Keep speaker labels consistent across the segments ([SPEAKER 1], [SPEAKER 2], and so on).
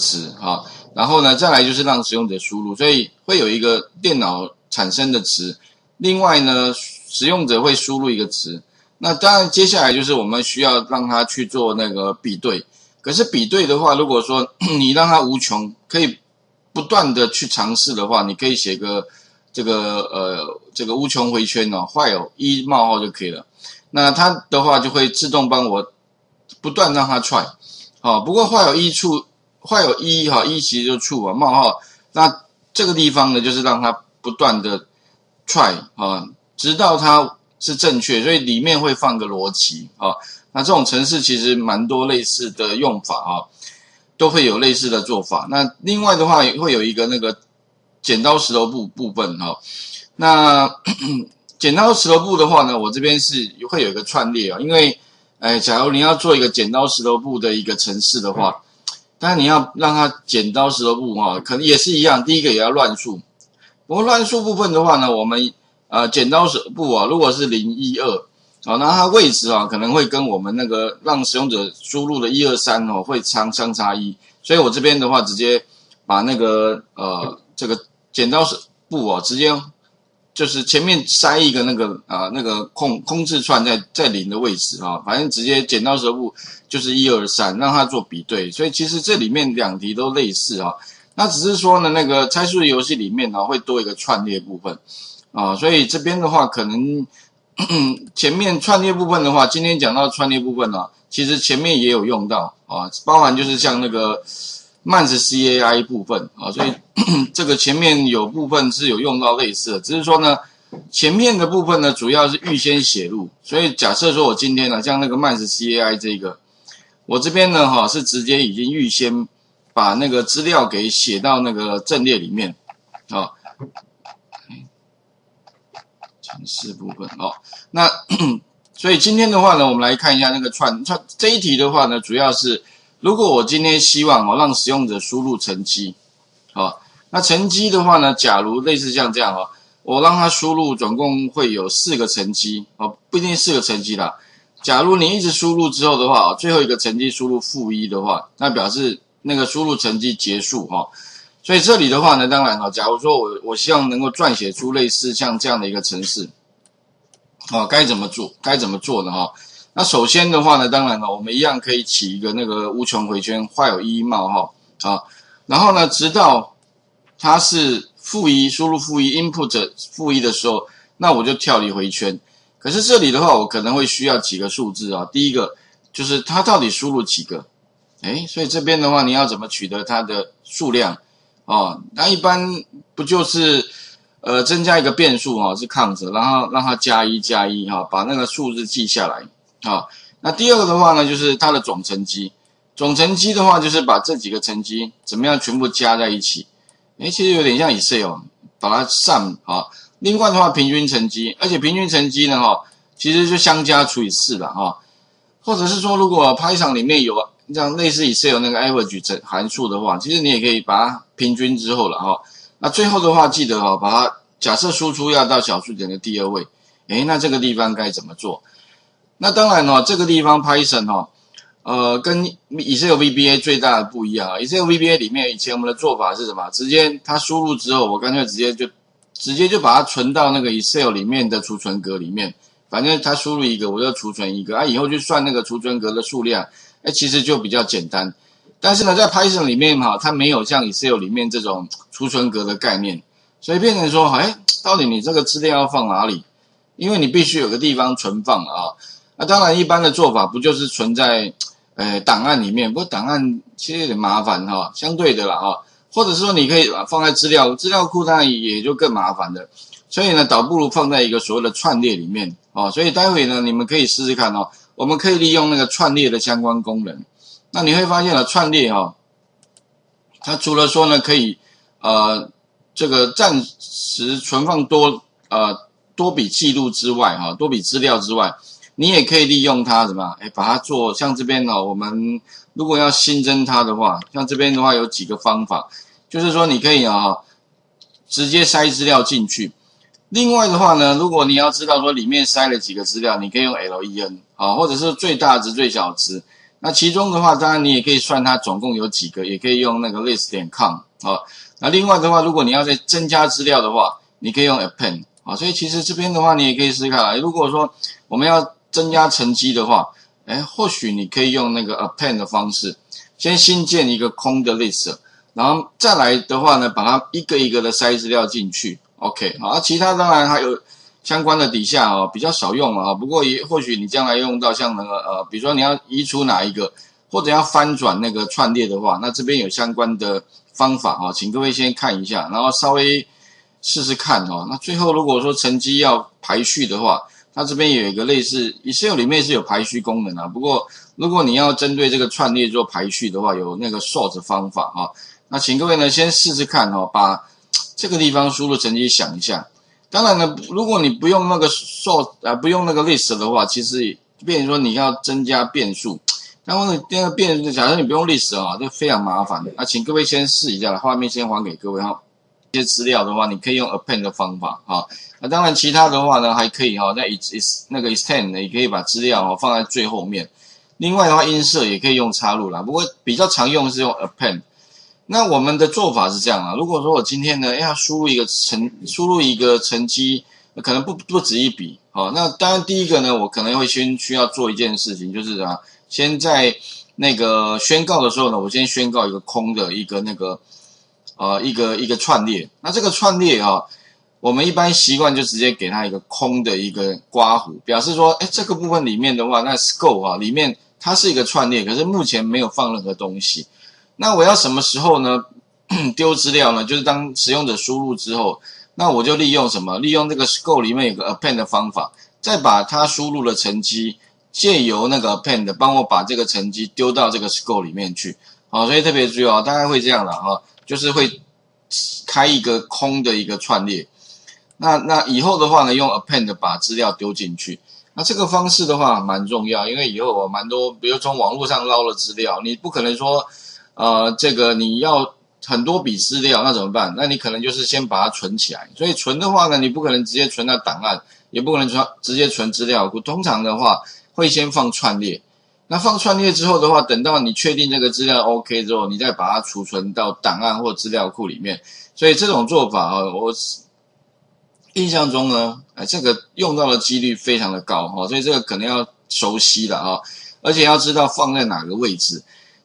[SPEAKER 1] 词哈，然后呢，再来就是让使用者输入，所以会有一个电脑产生的词。另外呢，使用者会输入一个词。那当然，接下来就是我们需要让他去做那个比对。可是比对的话，如果说 你让他无穷，可以不断的去尝试的话，你可以写个这个呃这个无穷回圈哦，坏有一冒号就可以了。那它的话就会自动帮我不断让它 try。好，不过坏有一处。坏有一哈一其实就处啊冒号，那这个地方呢，就是让它不断的 try 啊，直到它是正确，所以里面会放个逻辑啊。那这种程式其实蛮多类似的用法啊，都会有类似的做法。那另外的话会有一个那个剪刀石头布部分哈。那 剪刀石头布的话呢，我这边是会有一个串列啊，因为哎，假如你要做一个剪刀石头布的一个程式的话。但是你要让它剪刀石头布哈，可能也是一样。第一个也要乱数，不过乱数部分的话呢，我们呃剪刀石布啊，如果是零一二，好，那它位置啊可能会跟我们那个让使用者输入的一二三哦会相相差一，所以我这边的话直接把那个呃这个剪刀石布啊直接。就是前面塞一个那个啊那个空空字串在在零的位置啊，反正直接剪刀石布就是一二三，让它做比对。所以其实这里面两题都类似啊，那只是说呢那个猜数游戏里面呢会多一个串列部分啊，所以这边的话可能 前面串列部分的话，今天讲到串列部分呢，其实前面也有用到啊，包含就是像那个。慢是 C A I 部分啊，所以 这个前面有部分是有用到类似的，只是说呢，前面的部分呢主要是预先写入，所以假设说我今天呢，像那个慢是 C A I 这个，我这边呢哈是直接已经预先把那个资料给写到那个阵列里面啊，程式部分哦，那 所以今天的话呢，我们来看一下那个串串这一题的话呢，主要是。如果我今天希望哦让使用者输入成绩，好，那成绩的话呢，假如类似像这样哦，我让他输入总共会有四个成绩哦，不一定四个成绩啦。假如你一直输入之后的话，最后一个成绩输入负一的话，那表示那个输入成绩结束哈。所以这里的话呢，当然哈，假如说我我希望能够撰写出类似像这样的一个程式，哦，该怎么做？该怎么做呢？哈？那首先的话呢，当然了，我们一样可以起一个那个无穷回圈，画有一冒号啊，然后呢，直到它是负一，输入负一，input 负一的时候，那我就跳离回圈。可是这里的话，我可能会需要几个数字啊。第一个就是它到底输入几个？哎，所以这边的话，你要怎么取得它的数量？哦，那一般不就是呃增加一个变数啊，是 count，然后让它加一加一哈，把那个数字记下来。好，那第二个的话呢，就是它的总成绩。总成绩的话，就是把这几个成绩怎么样全部加在一起。诶，其实有点像 Excel，把它 sum 啊。另外的话，平均成绩，而且平均成绩呢，哈，其实就相加除以四了哈。或者是说，如果 Python 里面有像类似 Excel 那个 average 函数的话，其实你也可以把它平均之后了哈。那最后的话，记得哈，把它假设输出要到小数点的第二位。诶，那这个地方该怎么做？那当然哦，这个地方 Python 哦，呃，跟 Excel VBA 最大的不一样啊。Excel VBA 里面以前我们的做法是什么？直接它输入之后，我干脆直接就直接就把它存到那个 Excel 里面的储存格里面。反正它输入一个，我就储存一个啊，以后就算那个储存格的数量，哎，其实就比较简单。但是呢，在 Python 里面哈，它没有像 Excel 里面这种储存格的概念，所以变成说，哎，到底你这个资料要放哪里？因为你必须有个地方存放啊。那当然，一般的做法不就是存在，呃，档案里面？不过档案其实有点麻烦哈，相对的啦哈，或者是说你可以放在资料资料库，当然也就更麻烦的。所以呢，倒不如放在一个所谓的串列里面哦。所以待会呢，你们可以试试看哦。我们可以利用那个串列的相关功能。那你会发现了串列哈，它除了说呢可以呃这个暂时存放多呃多笔记录之外哈，多笔资料之外。你也可以利用它什么？哎，把它做像这边呢。我们如果要新增它的话，像这边的话有几个方法，就是说你可以啊，直接塞资料进去。另外的话呢，如果你要知道说里面塞了几个资料，你可以用 len 啊，或者是最大值、最小值。那其中的话，当然你也可以算它总共有几个，也可以用那个 list 点 com 啊。那另外的话，如果你要再增加资料的话，你可以用 append 啊。所以其实这边的话，你也可以试试看。如果说我们要增加成绩的话，哎，或许你可以用那个 append 的方式，先新建一个空的 list，然后再来的话呢，把它一个一个的塞资料进去。OK，好，其他当然还有相关的底下哦，比较少用了啊。不过也或许你将来用到像那个呃，比如说你要移除哪一个，或者要翻转那个串列的话，那这边有相关的方法啊，请各位先看一下，然后稍微试试看哦。那最后如果说成绩要排序的话，它这边有一个类似 Excel 里面是有排序功能啊。不过如果你要针对这个串列做排序的话，有那个 sort 方法啊。那请各位呢先试试看哦，把。这个地方输入成绩想一下，当然呢，如果你不用那个 sort 啊，不用那个 list 的话，其实变成说你要增加变数，然后呢，那个变，假设你不用 list 啊，就非常麻烦。那请各位先试一下，画面先还给各位哈。一些资料的话，你可以用 append 的方法哈。那当然其他的话呢，还可以哈，在 is 那个 extend 呢，也可以把资料哈放在最后面。另外的话，音色也可以用插入啦，不过比较常用是用 append。那我们的做法是这样啊，如果说我今天呢要输入一个成输入一个成绩，可能不不止一笔，好，那当然第一个呢，我可能会先需要做一件事情，就是啊，先在那个宣告的时候呢，我先宣告一个空的一个那个呃一个一个串列，那这个串列哈，我们一般习惯就直接给它一个空的一个刮弧，表示说，哎，这个部分里面的话，那 scope 啊里面它是一个串列，可是目前没有放任何东西。那我要什么时候呢？丢资料呢？就是当使用者输入之后，那我就利用什么？利用这个 score 里面有个 append 的方法，再把它输入的成绩借由那个 append 帮我把这个成绩丢到这个 score 里面去。好，所以特别注意哦，大概会这样的哈，就是会开一个空的一个串列。那那以后的话呢，用 append 把资料丢进去。那这个方式的话蛮重要，因为以后我蛮多，比如从网络上捞了资料，你不可能说。呃，这个你要很多笔资料，那怎么办？那你可能就是先把它存起来。所以存的话呢，你不可能直接存到档案，也不可能存直接存资料库。通常的话，会先放串列。那放串列之后的话，等到你确定这个资料 OK 之后，你再把它储存到档案或资料库里面。所以这种做法啊，我印象中呢，哎，这个用到的几率非常的高哈。所以这个可能要熟悉了啊，而且要知道放在哪个位置。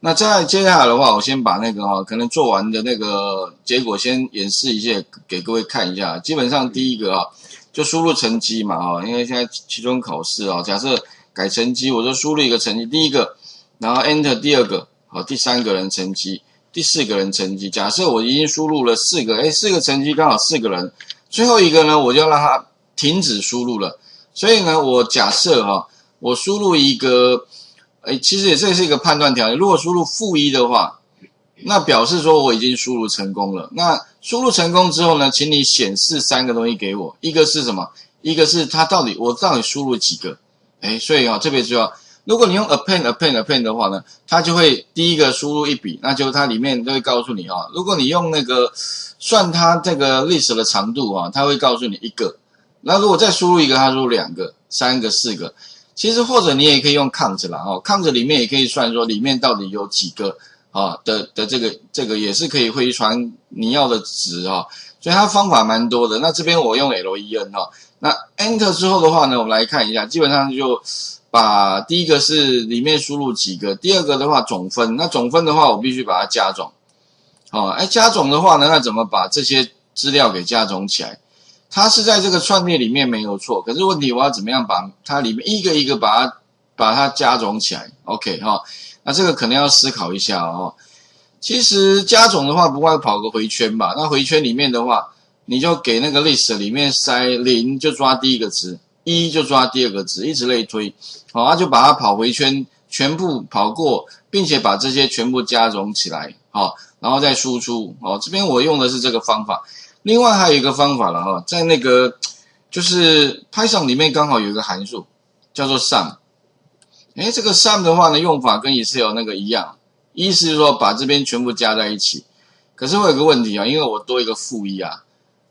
[SPEAKER 1] 那再接下来的话，我先把那个哈，可能做完的那个结果先演示一下，给各位看一下。基本上第一个啊，就输入成绩嘛啊，因为现在期中考试啊，假设改成绩，我就输入一个成绩，第一个，然后 Enter 第二个，好，第三个人成绩，第四个人成绩。假设我已经输入了四个，哎，四个成绩刚好四个人，最后一个呢，我就让它停止输入了。所以呢，我假设哈，我输入一个。哎，其实也这是一个判断条件。如果输入负一的话，那表示说我已经输入成功了。那输入成功之后呢，请你显示三个东西给我。一个是什么？一个是它到底我到底输入几个？哎，所以啊，特别重要。如果你用 append append append 的话呢，它就会第一个输入一笔，那就它里面都会告诉你啊。如果你用那个算它这个 list 的长度啊，它会告诉你一个。那如果再输入一个，它输入两个、三个、四个。其实或者你也可以用 count 啦，哦，count 里面也可以算说里面到底有几个啊的的这个这个也是可以回传你要的值啊，所以它方法蛮多的。那这边我用 len 哈，那 enter 之后的话呢，我们来看一下，基本上就把第一个是里面输入几个，第二个的话总分，那总分的话我必须把它加总，哦，哎加总的话呢，那怎么把这些资料给加总起来？它是在这个串列里面没有错，可是问题我要怎么样把它里面一个一个把它把它加总起来？OK 哈，那这个可能要思考一下哦。其实加总的话，不会跑个回圈吧？那回圈里面的话，你就给那个 list 里面塞零就抓第一个值，一就抓第二个值，一直类推，好，那就把它跑回圈，全部跑过，并且把这些全部加总起来，好，然后再输出。哦，这边我用的是这个方法。另外还有一个方法了哈，在那个就是 Python 里面刚好有一个函数叫做 sum，哎，这个 sum 的话呢，用法跟 Excel 那个一样，意思是说把这边全部加在一起。可是我有个问题啊，因为我多一个负一啊，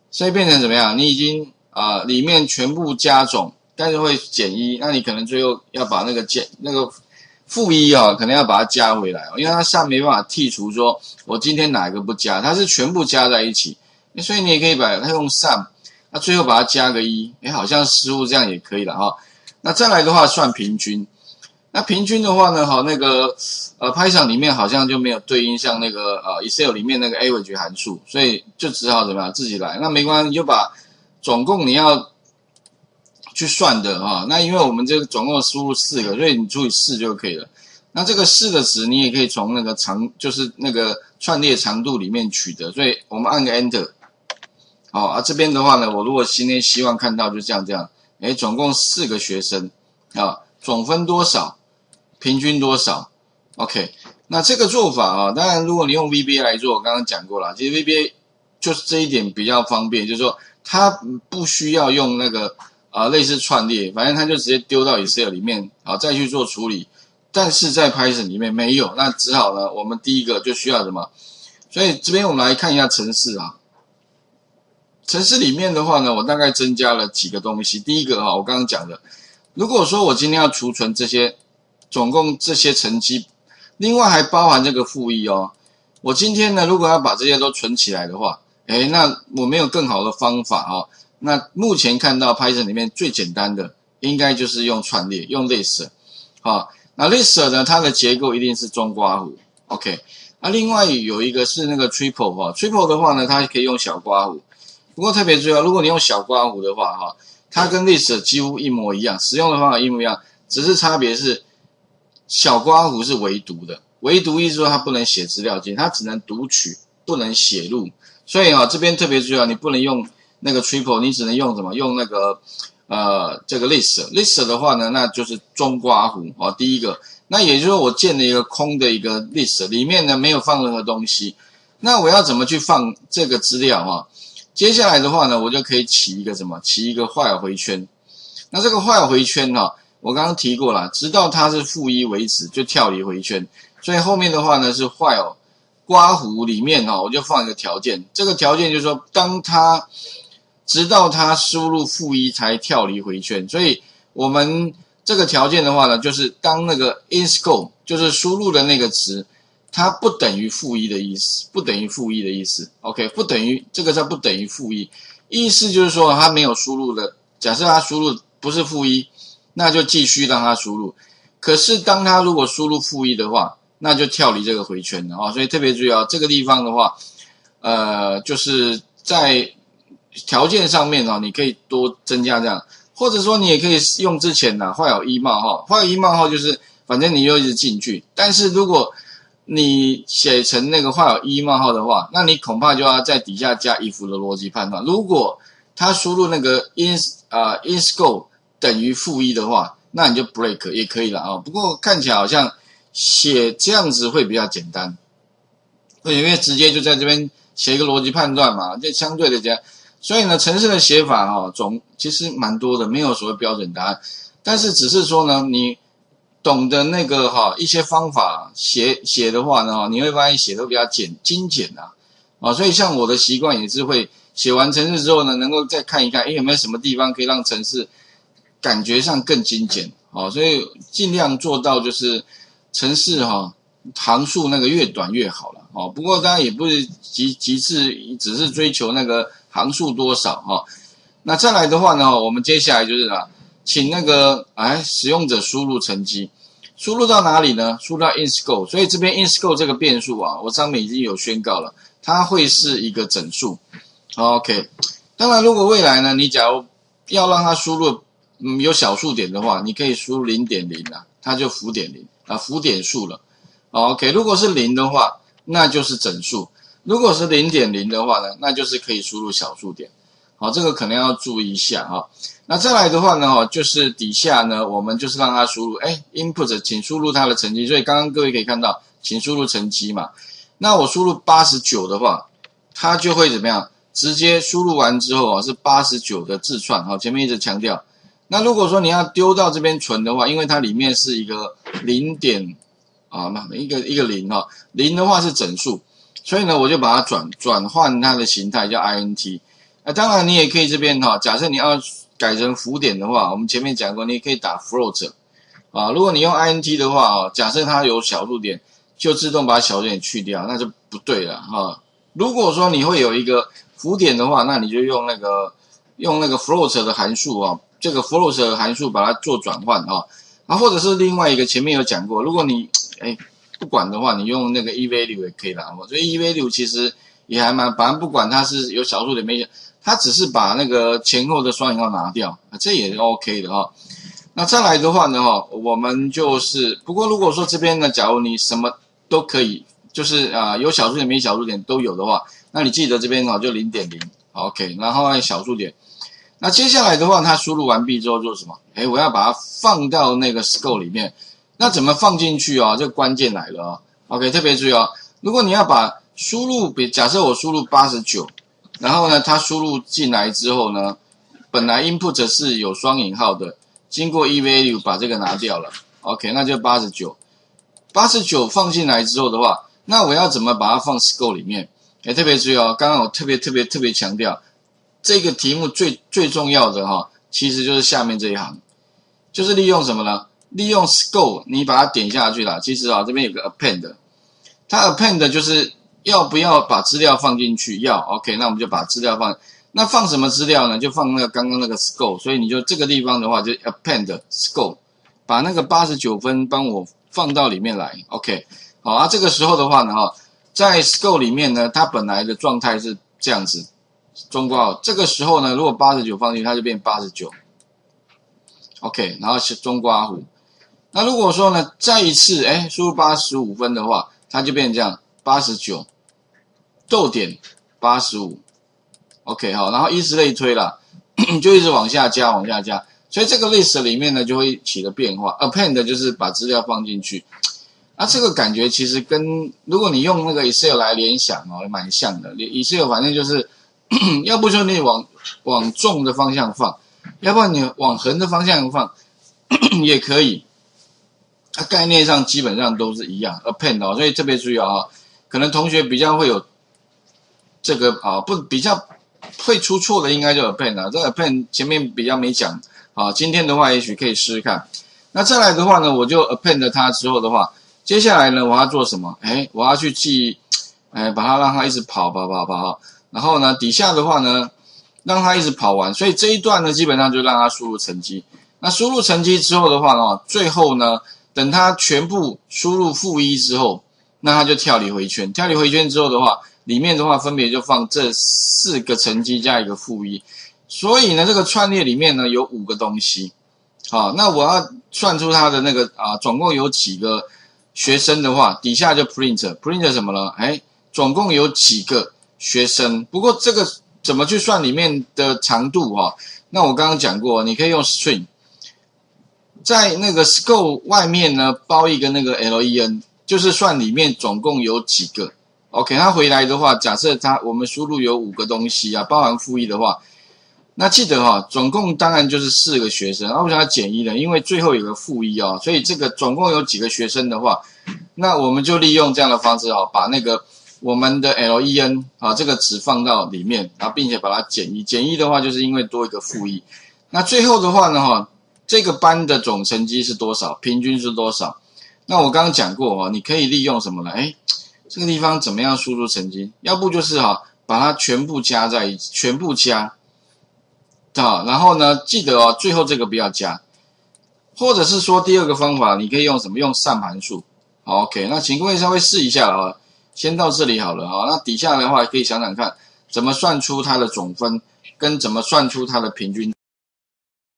[SPEAKER 1] 所以变成怎么样？你已经啊里面全部加总，但是会减一，那你可能最后要把那个减那个负一啊，可能要把它加回来，因为它上没办法剔除，说我今天哪一个不加，它是全部加在一起，所以你也可以把它用 sum，那最后把它加个一，哎，好像似乎这样也可以了哈。那再来的话算平均，那平均的话呢，哈，那个呃 Python 里面好像就没有对应像那个呃 Excel 里面那个 average 函数，所以就只好怎么样自己来。那没关系，就把总共你要去算的哈。那因为我们这个总共输入四个，所以你除以四就可以了。那这个四的值你也可以从那个长，就是那个串列长度里面取得。所以我们按个 Enter，好啊，这边的话呢，我如果今天希望看到就这样这样。哎，总共四个学生啊，总分多少？平均多少？OK，那这个做法啊，当然如果你用 VBA 来做，我刚刚讲过了，其实 VBA 就是这一点比较方便，就是说它不需要用那个啊类似串列，反正它就直接丢到 Excel 里面啊再去做处理。但是在 Python 里面没有，那只好呢，我们第一个就需要什么？所以这边我们来看一下程式啊。城市里面的话呢，我大概增加了几个东西。第一个哈，我刚刚讲的，如果说我今天要储存这些，总共这些成绩，另外还包含这个负一哦。我今天呢，如果要把这些都存起来的话，诶，那我没有更好的方法哦。那目前看到 Python 里面最简单的，应该就是用串列，用 list。好，那 list 呢，它的结构一定是中刮弧。OK，那另外有一个是那个 triple 哈，triple 的话呢，它可以用小刮弧。不过特别注意，如果你用小刮弧的话，哈，它跟 list 几乎一模一样，使用的方法一模一样，只是差别是小刮弧是唯独的，唯独意思说它不能写资料进，它只能读取，不能写入。所以啊，这边特别注意啊，你不能用那个 triple，你只能用什么？用那个呃这个 list。list 的话呢，那就是中刮弧啊。第一个，那也就是说我建了一个空的一个 list，里面呢没有放任何东西，那我要怎么去放这个资料啊？接下来的话呢，我就可以起一个什么？起一个坏回圈。那这个坏回圈哈，我刚刚提过了，直到它是负一为止就跳离回圈。所以后面的话呢是坏哦刮胡里面哈，我就放一个条件。这个条件就是说，当它直到它输入负一才跳离回圈。所以我们这个条件的话呢，就是当那个 in scope 就是输入的那个词。它不等于负一的意思，不等于负一的意思。OK，不等于这个叫不等于负一，意思就是说它没有输入的。假设它输入不是负一，那就继续让它输入。可是当它如果输入负一的话，那就跳离这个回圈了啊。所以特别注意啊，这个地方的话，呃，就是在条件上面哦，你可以多增加这样，或者说你也可以用之前的画有一冒号，画有一冒号就是反正你又一直进去。但是如果你写成那个画有一冒号的话，那你恐怕就要在底下加 if 的逻辑判断。如果他输入那个 in 啊 in scope 等于负一的话，那你就 break 也可以了啊。不过看起来好像写这样子会比较简单，因为直接就在这边写一个逻辑判断嘛，就相对的这样，所以呢，程式的写法哈总其实蛮多的，没有所谓标准答案，但是只是说呢，你。懂得那个哈一些方法写写的话呢，你会发现写都比较简精简啊，啊，所以像我的习惯也是会写完程式之后呢，能够再看一看，哎，有没有什么地方可以让程式感觉上更精简，啊，所以尽量做到就是程式哈行数那个越短越好了，哦，不过当然也不是极极致，只是追求那个行数多少哈，那再来的话呢，我们接下来就是啊。请那个哎，使用者输入成绩，输入到哪里呢？输入到 in scope。所以这边 in scope 这个变数啊，我上面已经有宣告了，它会是一个整数。OK，当然如果未来呢，你假如要让它输入嗯有小数点的话，你可以输入零点零啊，它就浮点零啊，浮点数了。OK，如果是零的话，那就是整数；如果是零点零的话呢，那就是可以输入小数点。好，这个可能要注意一下哈。那再来的话呢，哈，就是底下呢，我们就是让它输入，哎，input，请输入它的成绩。所以刚刚各位可以看到，请输入成绩嘛。那我输入八十九的话，它就会怎么样？直接输入完之后啊，是八十九的字串。好，前面一直强调。那如果说你要丢到这边存的话，因为它里面是一个零点啊，那一个一个零哈，零的话是整数，所以呢，我就把它转转换它的形态叫 int。那当然你也可以这边哈，假设你要。改成浮点的话，我们前面讲过，你也可以打 float，啊。如果你用 int 的话啊，假设它有小数点，就自动把小数点去掉，那就不对了哈。如果说你会有一个浮点的话，那你就用那个用那个 float 的函数啊，这个 float 函数把它做转换啊，啊，或者是另外一个前面有讲过，如果你哎不管的话，你用那个 evalu 也可以啦。所以 evalu 其实也还蛮，反正不管它是有小数点没，它只是把那个前后的双引号拿掉啊，这也是 OK 的哈。那再来的话呢哈，我们就是不过如果说这边呢，假如你什么都可以。就是啊，有小数点没小数点都有的话，那你记得这边哦，就零点零，OK，然后小数点。那接下来的话，它输入完毕之后做什么？哎，我要把它放到那个 scope 里面。那怎么放进去啊？这个关键来了啊，OK，特别注意哦。如果你要把输入，比假设我输入八十九，然后呢，它输入进来之后呢，本来 input 是有双引号的，经过 evalue 把这个拿掉了，OK，那就八十九。八十九放进来之后的话。那我要怎么把它放 scope 里面？哎，特别注意哦，刚刚我特别特别特别强调，这个题目最最重要的哈，其实就是下面这一行，就是利用什么呢？利用 scope，你把它点下去了。其实啊，这边有个 append，它 append 就是要不要把资料放进去？要，OK，那我们就把资料放。那放什么资料呢？就放那个刚刚那个 scope。所以你就这个地方的话，就 append scope，把那个八十九分帮我放到里面来，OK。好啊，这个时候的话呢，哈，在 scope 里面呢，它本来的状态是这样子，中括号。这个时候呢，如果八十九放进去，它就变八十九。OK，然后是中括弧。那如果说呢，再一次哎输入八十五分的话，它就变成这样，八十九，逗点八十五。OK，好，然后以此类推了，就一直往下加，往下加。所以这个 list 里面呢，就会起了变化。Append 就是把资料放进去。那这个感觉其实跟如果你用那个 Excel 来联想哦，蛮像的。Excel 反正就是，要不就你往往纵的方向放，要不然你往横的方向放 也可以。它概念上基本上都是一样。Append 哦，所以特别注意啊，可能同学比较会有这个啊，不比较会出错的，应该就 Append 啊。这个 Append 前面比较没讲啊，今天的话也许可以试试看。那再来的话呢，我就 Append 它之后的话。接下来呢，我要做什么？哎，我要去记，哎，把它让它一直跑，跑，跑，跑。然后呢，底下的话呢，让它一直跑完。所以这一段呢，基本上就让它输入成绩。那输入成绩之后的话呢，最后呢，等它全部输入负一之后，那它就跳离回圈。跳离回圈之后的话，里面的话分别就放这四个成绩加一个负一。所以呢，这个串列里面呢有五个东西。好，那我要算出它的那个啊，总共有几个？学生的话，底下就 print，print 什么了？哎，总共有几个学生？不过这个怎么去算里面的长度哈？那我刚刚讲过，你可以用 string，在那个 scope 外面呢包一个那个 len，就是算里面总共有几个。OK，它回来的话，假设它我们输入有五个东西啊，包含负一的话。那记得哈，总共当然就是四个学生。那为什么要减一呢？因为最后有个负一啊，所以这个总共有几个学生的话，那我们就利用这样的方式啊，把那个我们的 len 啊这个值放到里面，然后并且把它减一。减一的话，就是因为多一个负一。那最后的话呢，哈，这个班的总成绩是多少？平均是多少？那我刚刚讲过哈，你可以利用什么呢？哎，这个地方怎么样输出成绩？要不就是哈，把它全部加在一起，全部加。啊，然后呢，记得哦，最后这个不要加，或者是说第二个方法，你可以用什么？用上函数。OK，那请各位稍微试一下啊，先到这里好了啊。那底下的话可以想想看，怎么算出它的总分，跟怎么算出它的平均。